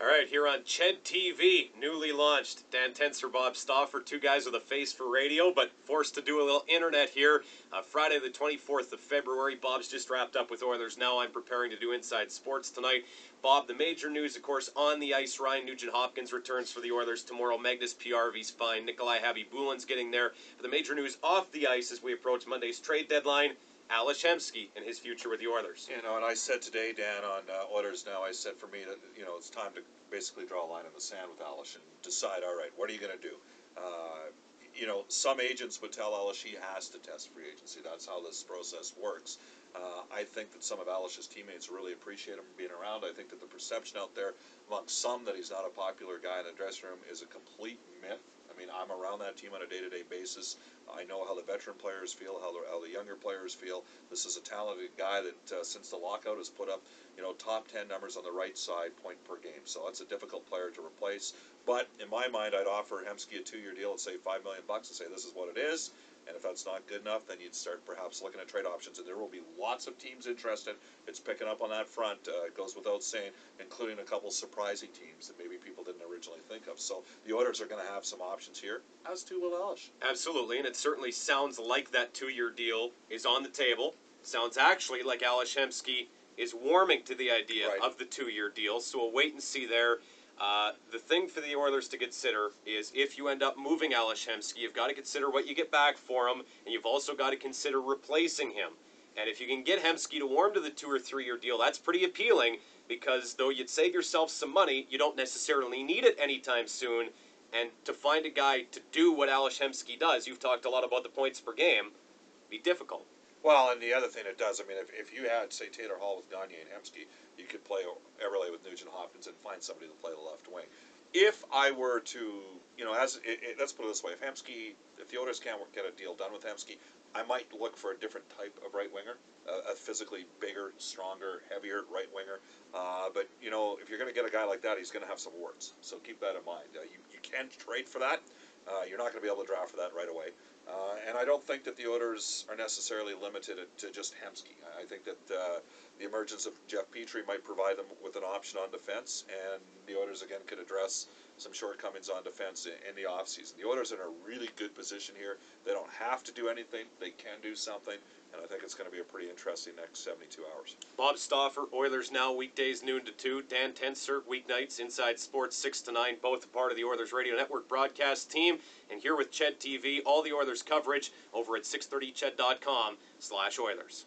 All right, here on Ched TV, newly launched. Dan Tencer, Bob Stauffer, two guys with a face for radio, but forced to do a little internet here. Uh, Friday, the 24th of February. Bob's just wrapped up with Oilers. Now I'm preparing to do Inside Sports tonight. Bob, the major news, of course, on the ice. Ryan Nugent Hopkins returns for the Oilers tomorrow. Magnus Paajarvi's fine. Nikolai Khabibulin getting there. But the major news off the ice as we approach Monday's trade deadline. Ales Hemsky and his future with the Oilers. You know, and I said today, Dan, on uh, Oilers Now, I said for me that you know it's time to basically draw a line in the sand with Ales and decide. All right, what are you going to do? Uh, you know, some agents would tell Ales he has to test free agency. That's how this process works. Uh, I think that some of Ales's teammates really appreciate him being around. I think that the perception out there among some that he's not a popular guy in the dressing room is a complete myth. That team on a day-to-day basis. I know how the veteran players feel, how the, how the younger players feel. This is a talented guy that, uh, since the lockout, has put up, you know, top 10 numbers on the right side, point per game. So that's a difficult player to replace. But in my mind, I'd offer Hemsky a two-year deal and say five million bucks and say this is what it is. And if that's not good enough, then you'd start perhaps looking at trade options. And there will be lots of teams interested. It's picking up on that front. Uh, it goes without saying, including a couple surprising teams that maybe people didn't originally think of. So the Oilers are going to have some options here, as to will Ales. Absolutely, and it certainly sounds like that two-year deal is on the table. Sounds actually like Ales Hemsky is warming to the idea Right. of the two-year deal. So we'll wait and see there. Uh, the thing for the Oilers to consider is if you end up moving Ales Hemsky, you've got to consider what you get back for him, and you've also got to consider replacing him. And if you can get Hemsky to warm to the two or three year deal, that's pretty appealing because though you'd save yourself some money, you don't necessarily need it anytime soon. And to find a guy to do what Ales Hemsky does, you've talked a lot about the points per game, be difficult. Well, and the other thing it does, I mean, if, if you had, say, Taylor Hall with Gagne and Hemsky, you could play Eberle with Nugent Hopkins and find somebody to play the left wing. If I were to, you know, as it, it, let's put it this way, if Hemsky, if the Oilers can't get a deal done with Hemsky, I might look for a different type of right winger, a, a physically bigger, stronger, heavier right winger. Uh, but you know, if you're going to get a guy like that, he's going to have some warts. So keep that in mind. Uh, you you can trade for that. Uh, you're not going to be able to draft for that right away. Uh, and I don't think that the Oilers are necessarily limited to just Hemsky. I think that uh, the emergence of Jeff Petry might provide them with an option on defense, and the Oilers again could address some shortcomings on defense in, in the offseason. The Oilers are in a really good position here. They don't have to do anything, they can do something, and I think it's going to be a pretty interesting next 72 hours. Bob Stauffer, Oilers Now, weekdays noon to 2. Dan Tencer, weeknights, Inside Sports 6 to 9, both a part of the Oilers Radio Network broadcast team. And here with Ched TV, all the Oilers coverage over at 630ched.com slash Oilers.